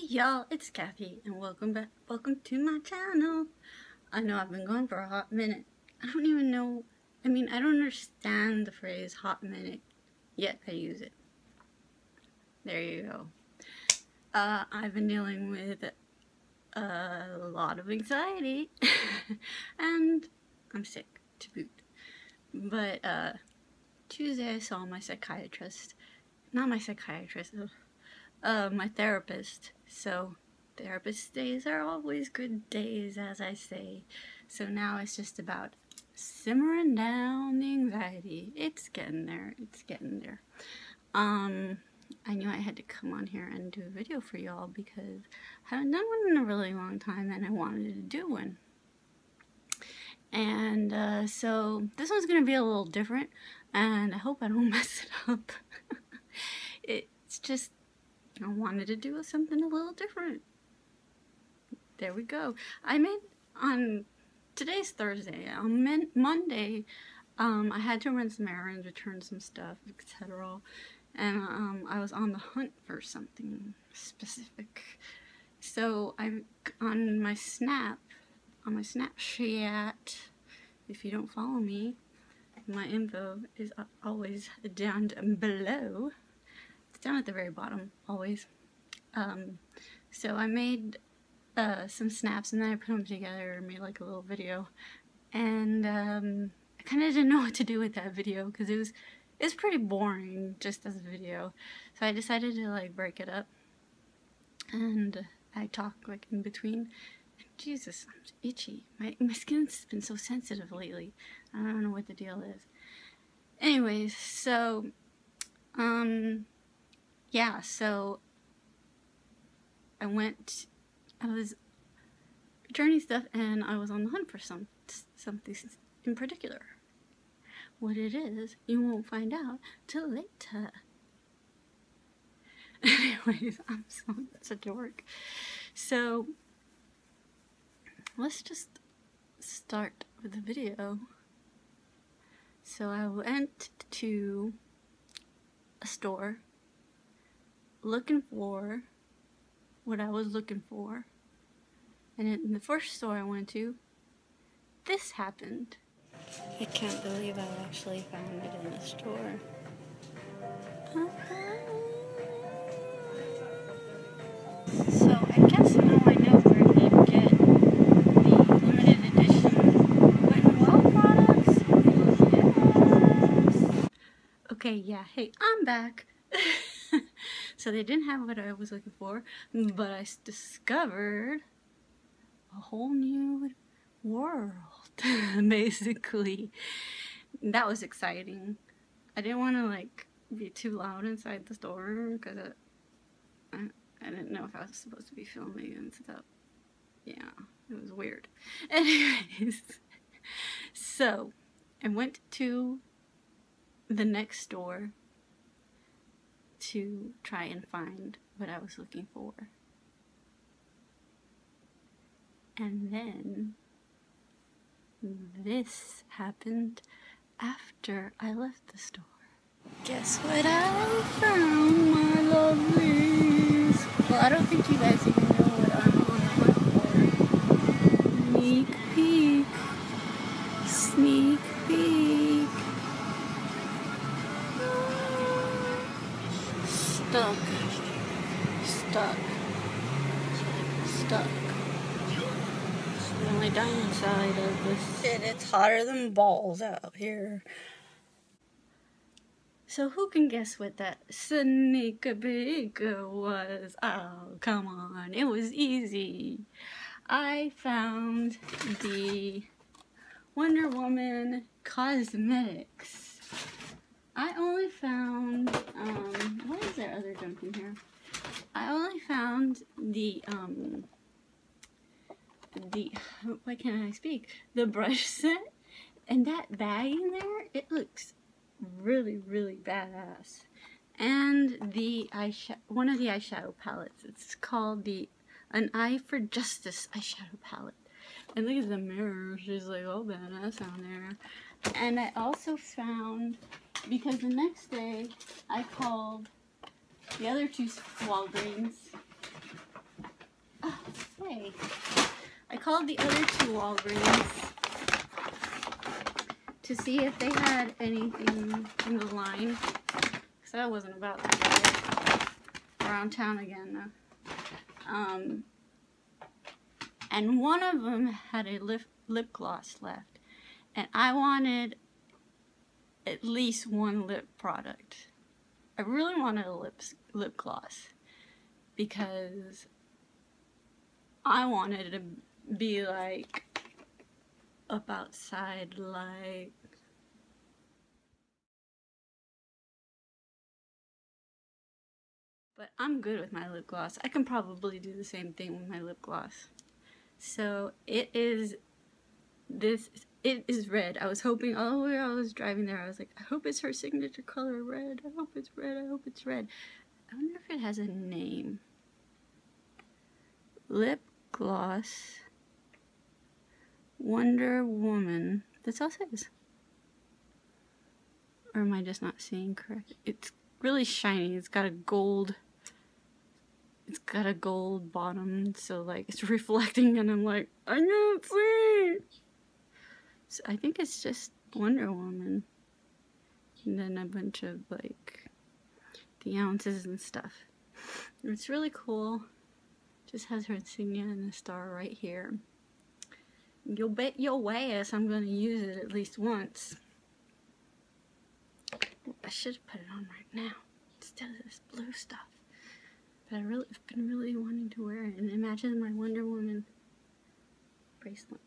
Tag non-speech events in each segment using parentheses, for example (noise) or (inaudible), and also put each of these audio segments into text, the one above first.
Hey y'all, it's Kathy and welcome back, welcome to my channel. I know I've been gone for a hot minute. I don't even know, I mean I don't understand the phrase hot minute, yet I use it. There you go. Uh, I've been dealing with a lot of anxiety (laughs) and I'm sick to boot. But uh, Tuesday I saw my psychiatrist, not my psychiatrist, uh, my therapist. So therapist days are always good days, as I say. So now it's just about simmering down the anxiety. It's getting there. It's getting there. Um, I knew I had to come on here and do a video for y'all because I haven't done one in a really long time and I wanted to do one. And uh, so this one's going to be a little different and I hope I don't (laughs) mess it up. (laughs) it's just I wanted to do something a little different. There we go. I made on today's Thursday. On Monday, um, I had to run some errands, return some stuff, etc. And um, I was on the hunt for something specific. So I on my Snap, on my Snapchat. If you don't follow me, my info is always down below down at the very bottom, always. Um, so I made uh, some snaps and then I put them together and made like a little video. And um, I kind of didn't know (laughs) what to do with that video because it was it was pretty boring just as a video. So I decided to like break it up. And I talk like in between. Jesus, I'm itchy. My, my skin's been so sensitive lately. I don't know what the deal is. Anyways, so, um, yeah, so I went, I was journey stuff and I was on the hunt for some something in particular. What it is, you won't find out till later. (laughs) Anyways, I'm so such a dork. So let's just start with the video. So I went to a store looking for what I was looking for. And in the first store I went to, this happened. I can't believe I actually found it in the store. So I guess now I know where you get the limited edition Wet products. Yes. Okay, yeah, hey, I'm back. (laughs) So they didn't have what I was looking for, but I discovered a whole new world, (laughs) basically. That was exciting. I didn't want to like be too loud inside the store because I, I didn't know if I was supposed to be filming and stuff. Yeah, it was weird. (laughs) Anyways, so I went to the next store to try and find what I was looking for. And then this happened after I left the store. Guess what I found, my lovelies? Balls out here. So who can guess what that sneak peek was? Oh, come on, it was easy. I found the Wonder Woman cosmetics I only found, um, what is there other junk in here? I only found the, um, the, why can't I speak? The brush set. And that bag in there, it looks really, really badass. And the eyeshadow, one of the eyeshadow palettes. It's called the An Eye for Justice eyeshadow palette. And look at the mirror. She's like all badass on there. And I also found, because the next day I called the other two Walgreens Oh, hey. I called the other two Walgreens to see if they had anything in the line. Because I wasn't about to it around town again. Though. Um, and one of them had a lip, lip gloss left. And I wanted at least one lip product. I really wanted a lip, lip gloss because I wanted to be like up outside like but I'm good with my lip gloss. I can probably do the same thing with my lip gloss. So it is this it is red. I was hoping all the way I was driving there, I was like, I hope it's her signature color red. I hope it's red. I hope it's red. I wonder if it has a name. Lip gloss. Wonder Woman. That's all it says. Or am I just not seeing correct? It's really shiny. It's got a gold it's got a gold bottom so like it's (laughs) reflecting and I'm like I can't see so I think it's just Wonder Woman and then a bunch of like the ounces and stuff it's really cool just has her insignia and the star right here you'll bet your ass I'm gonna use it at least once I should have put it on right now instead of this blue stuff but I really, I've been really wanting to wear it. And imagine my Wonder Woman bracelet.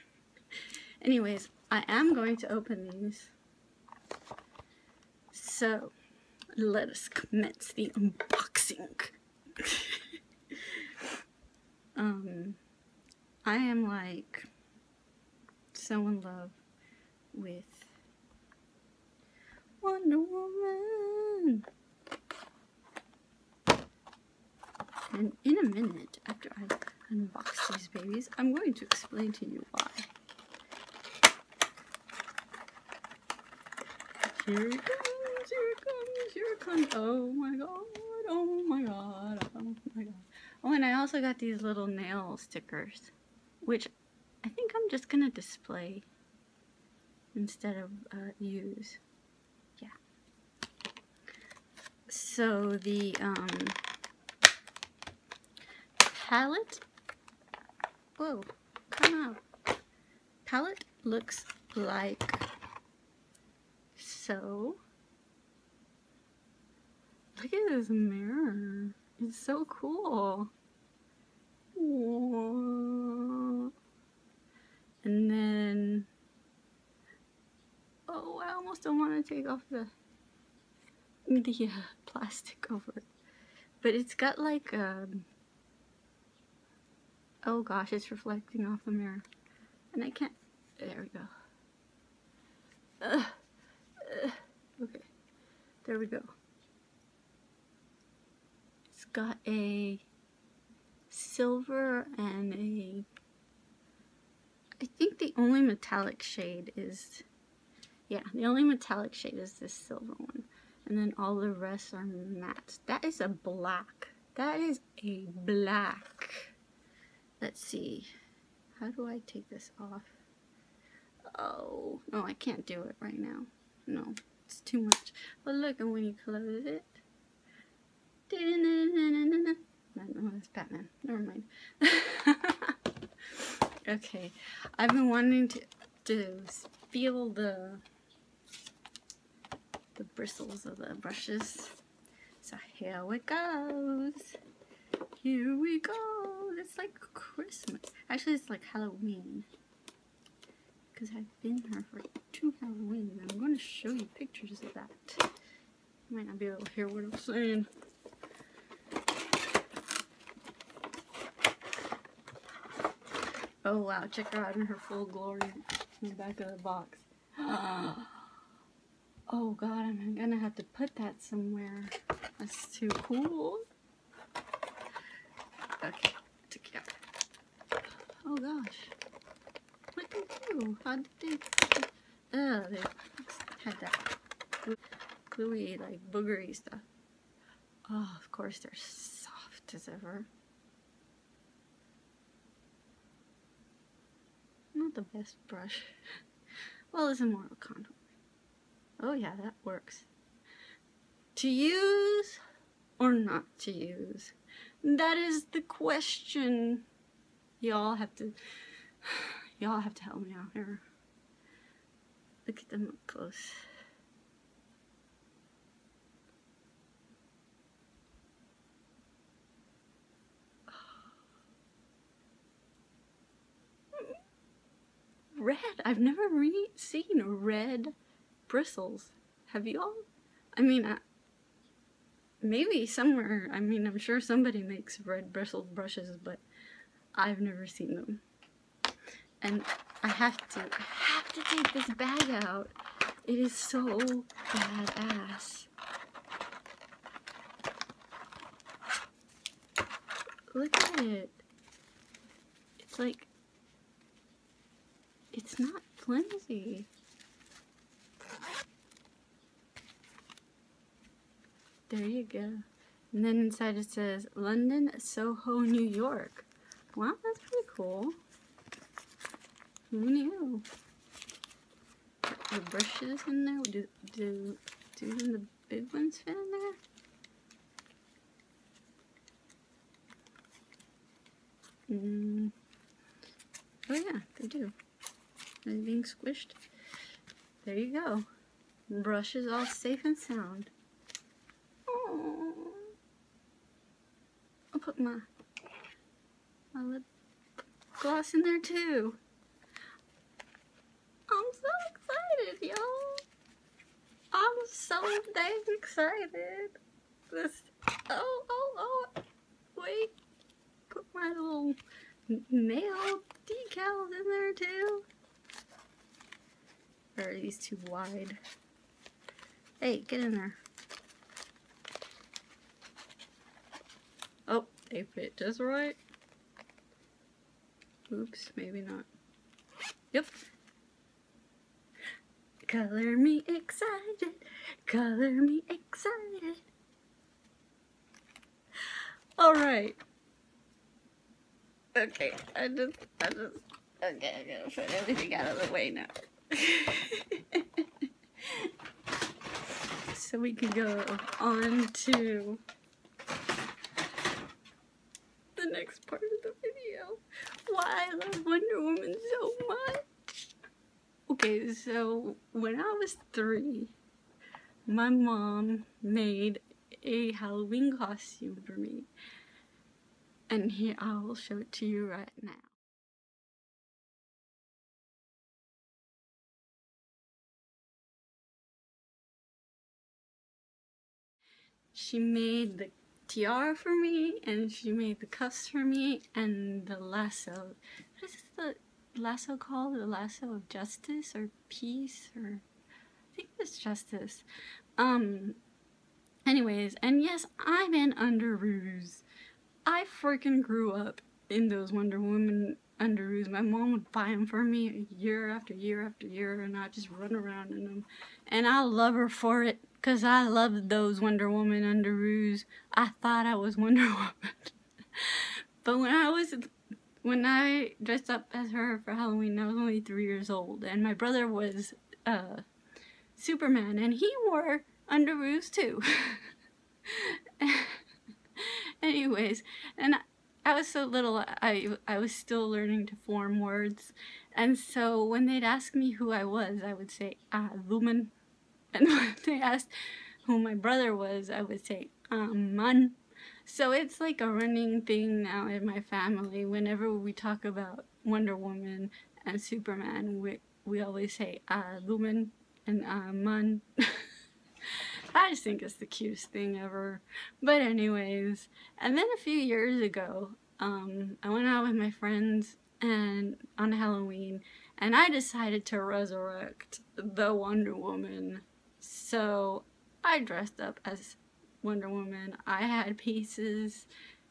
(laughs) Anyways, I am going to open these. So, let us commence the unboxing. (laughs) um, I am like so in love with Wonder Woman. And in a minute, after I unbox these babies, I'm going to explain to you why. Here it comes, here it comes, here it comes. Oh my god, oh my god, oh my god. Oh, and I also got these little nail stickers, which I think I'm just going to display instead of uh, use. Yeah. So the, um, palette. Whoa, come out. Palette looks like so. Look at this mirror. It's so cool. And then, oh, I almost don't want to take off the the uh, plastic (laughs) over it. But it's got like um, Oh gosh, it's reflecting off the mirror. And I can't, there we go. Uh, uh, okay, there we go. It's got a silver and a, I think the only metallic shade is, yeah, the only metallic shade is this silver one. And then all the rest are matte. That is a black. That is a black. Let's see. How do I take this off? Oh, no, I can't do it right now. No, it's too much. But look, and when you close it, no, oh, that's Batman. Never mind. (laughs) okay, I've been wanting to to feel the the bristles of the brushes. So here it goes. Here we go it's like Christmas. Actually, it's like Halloween. Because I've been here for two Halloweens. And I'm going to show you pictures of that. You might not be able to hear what I'm saying. Oh wow, check her out in her full glory in the back of the box. (gasps) oh god, I'm gonna have to put that somewhere. That's too cool. Okay. Take it out. Oh gosh. What did you? do? How did they... Oh, they had that gluey, like, boogery stuff. Oh, of course they're soft as ever. Not the best brush. (laughs) Well, it's a Mortal Contour. Oh yeah, that works. To use or not to use? That is the question. Y'all have to, (sighs) y'all have to help me out here. Look at them up close. Red. I've never re seen red bristles. Have you all? I mean, uh, maybe somewhere. I mean, I'm sure somebody makes red bristled brushes, but I've never seen them. And I have to, I have to take this bag out. It is so badass. Look at it. It's like it's not flimsy. There you go. And then inside it says London, Soho, New York. Wow, that's pretty cool. Who knew? The brushes in there? Do, do, do the big ones fit in there? Mm. Oh yeah, they do and being squished. There you go. Brush is all safe and sound. Aww. I'll put my, my lip gloss in there too. I'm so excited, y'all. I'm so dang excited. This, oh, oh, oh, wait. Put my little nail decals in there too. Are these too wide? Hey, get in there. Oh, they fit just right. Oops, maybe not. Yep. Color me excited. Color me excited. Alright. Okay, I just, I just, okay, I gotta put everything out of the way now. (laughs) so we can go on to the next part of the video. Why I love Wonder Woman so much. Okay, so when I was three, my mom made a Halloween costume for me. And here, I will show it to you right now. She made the tiara for me and she made the cuffs for me and the lasso. What is the lasso called? The lasso of justice or peace or I think it's justice. Um anyways, and yes, I'm in underoos. I freaking grew up in those Wonder Woman underoos. My mom would buy them for me year after year after year and I'd just run around in them. And I love her for it. Because I loved those Wonder Woman underoos. I thought I was (laughs) Wonder Woman. but when I was, when I dressed up as her for Halloween, I was only three years old. And my brother was uh, Superman. And he wore underoos too. (laughs) Anyways, and I was so little, I, I was still learning to form words. And so when they'd ask me who I was, I would say, ah, woman (laughs) and when (laughs) they asked who my brother was, I would say, um, man. So it's like a running thing now in my family. Whenever we talk about Wonder Woman and Superman, we, we always say, ah, woman and ah, man. (laughs) I just think it's the cutest thing ever. But anyways, and then a few years ago, um, I went out with my friends and on Halloween, and I decided to resurrect the Wonder Woman so I dressed up as Wonder Woman. I had pieces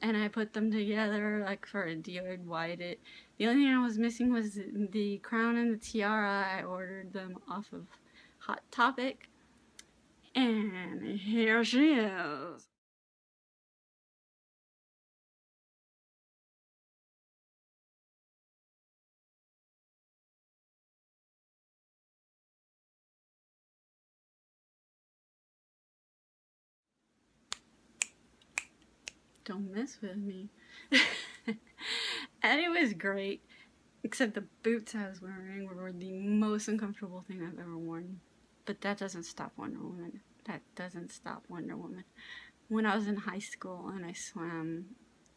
and I put them together like for a DIYed it. The only thing I was missing was the crown and the tiara. I ordered them off of Hot Topic. And here she is. Don't mess with me. (laughs) and it was great. Except the boots I was wearing were the most uncomfortable thing I've ever worn. But that doesn't stop Wonder Woman. That doesn't stop Wonder Woman. When I was in high school and I swam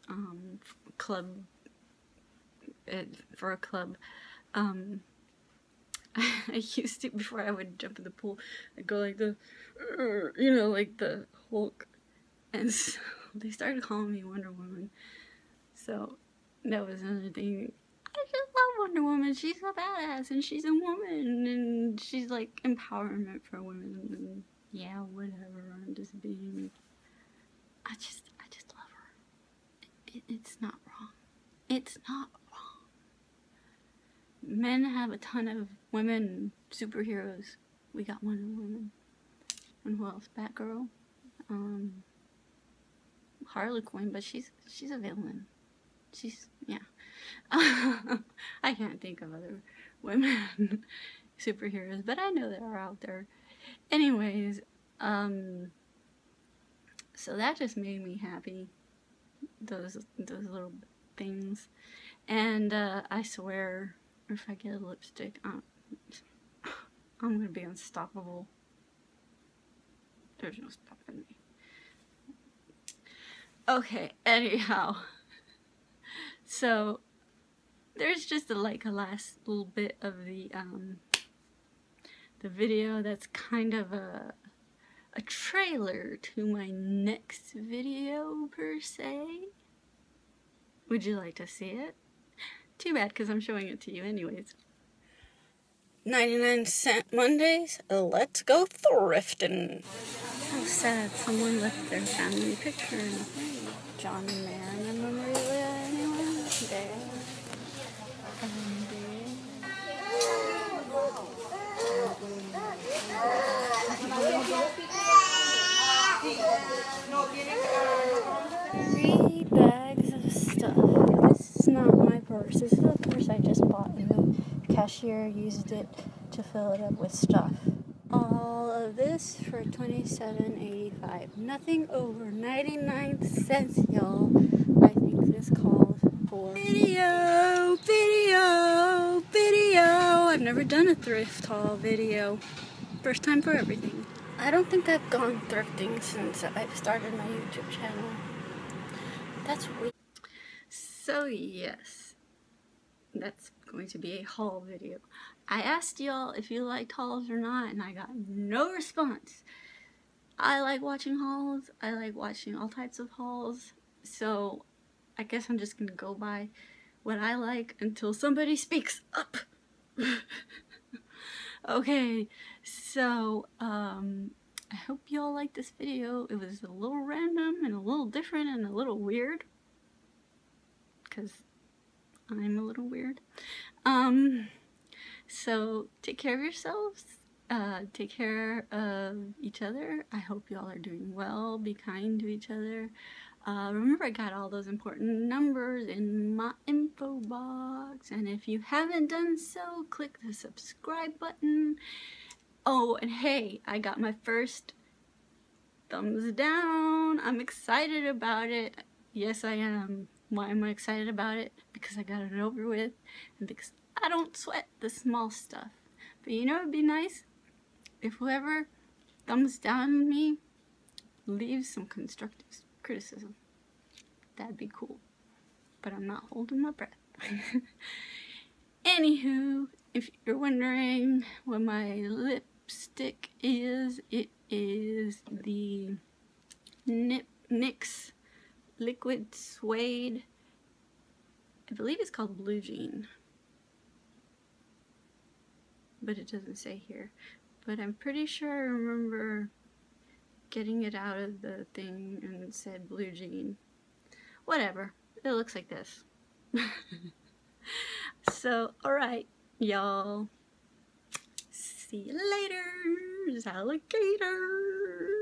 um, club for a club, um, (laughs) I used to before I would jump in the pool. I'd go like the, you know, like the Hulk, and so they started calling me Wonder Woman. So that was another thing. I just love Wonder Woman. She's a badass, and she's a woman, and she's like empowerment for women. And yeah, whatever. I'm just being. I just, I just love her. It, it, it's not wrong. It's not wrong. men have a ton of women superheroes. We got Wonder Woman. And who else? Batgirl. Um, Harley Quinn, but she's she's a villain. She's yeah. (laughs) I can't think of other women (laughs) superheroes, but I know they are out there. Anyways, um, so that just made me happy. Those those little things, and uh, I swear if I get a lipstick, I'm, (sighs) I'm gonna be unstoppable. There's no stopping me. Okay, anyhow. So, there's just a, like a last little bit of the, um, the video that's kind of a, a trailer to my next video, per se. Would you like to see it? Too bad, because I'm showing it to you anyways. 99 cent Mondays, let's go thrifting. How sad someone left their family picture in John memorabilia anyone? There. Three bags of stuff. This is not my purse. This is a purse I just bought, and the cashier used it to fill it up with stuff. All of this for $27.85. Nothing over 99 cents, y'all. I think this calls for video, video, video. I've never done a thrift haul video. First time for everything. I don't think I've gone thrifting since I've started my YouTube channel. That's weird. So yes, that's going to be a haul video. I asked y'all if you liked hauls or not, and I got no response. I like watching hauls. I like watching all types of hauls. So I guess I'm just gonna go by what I like until somebody speaks up. (laughs) okay, so um, I hope y'all liked this video. It was a little random and a little different and a little weird. Because I'm a little weird. Um, so take care of yourselves. Uh, take care of each other. I hope y'all are doing well. Be kind to each other. Uh, remember, I got all those important numbers in my info box. And if you haven't done so, click the subscribe button. Oh, and hey, I got my first thumbs down. I'm excited about it. Yes, I am. Why am I excited about it? Because I got it over with and because I don't sweat the small stuff. But you know it'd be nice? If whoever thumbs down me leaves some constructive criticism. That'd be cool. But I'm not holding my breath. (laughs) Anywho, if you're wondering what my lipstick is, it is the Nip NYX Liquid Suede. I believe it's called Blue Jean. But it doesn't say here. But I'm pretty sure I remember getting it out of the thing and it said Blue Jean. Whatever. It looks like this. (laughs) so, alright, y'all. See you later, alligator.